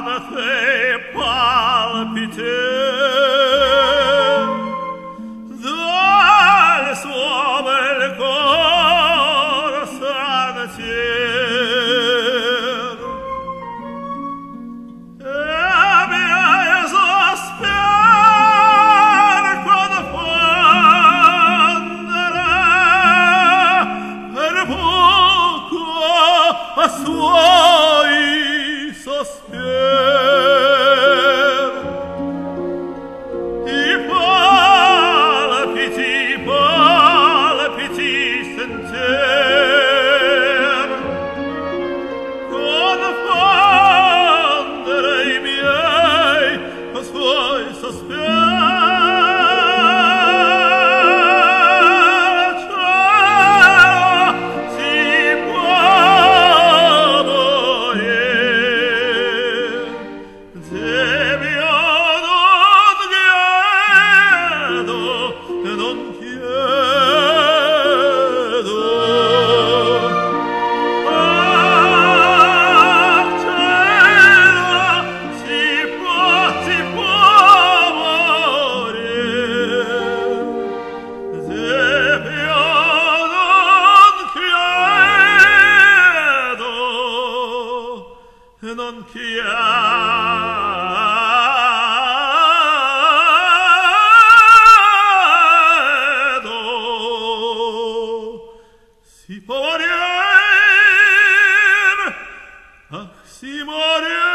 adate palpite. Dal suo bel cor s'adatier e mia esaspiar quando fonderà per poco a suoi si può morire, ah, si muore.